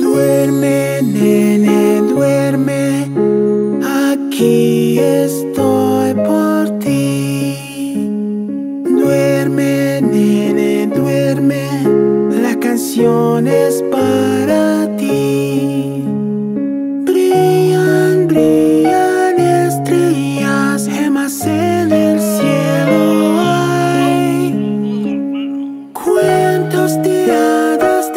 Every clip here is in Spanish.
Duerme, nene, duerme. Aquí estoy por ti. Duerme, nene, duerme. La canción es para ti. Brillan, brillan estrellas, gemas en el cielo. Hay cuentos de hadas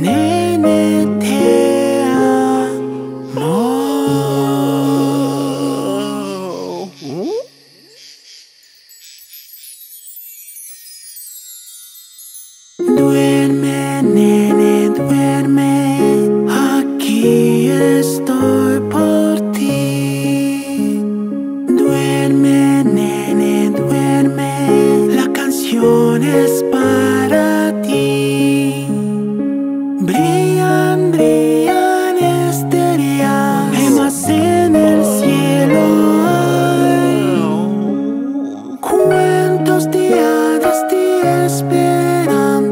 te Brillan, brillan. Gemas en el cielo. hay. Cuentos hadas te esperan.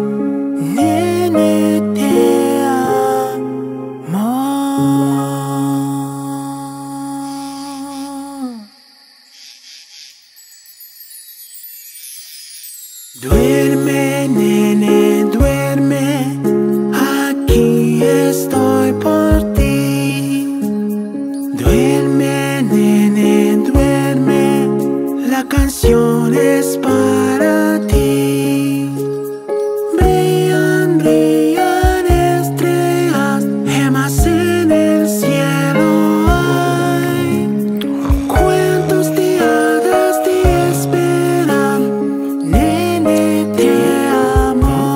Duerme. Esta canción es para ti. Brillan, brillan estrellas, gemas en el cielo hay. Cuentos de hadas te esperan, nene te amo.